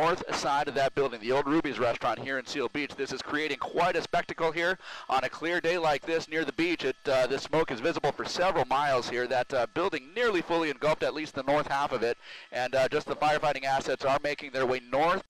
north side of that building, the old Ruby's restaurant here in Seal Beach. This is creating quite a spectacle here on a clear day like this near the beach. It, uh, the smoke is visible for several miles here. That uh, building nearly fully engulfed at least the north half of it, and uh, just the firefighting assets are making their way north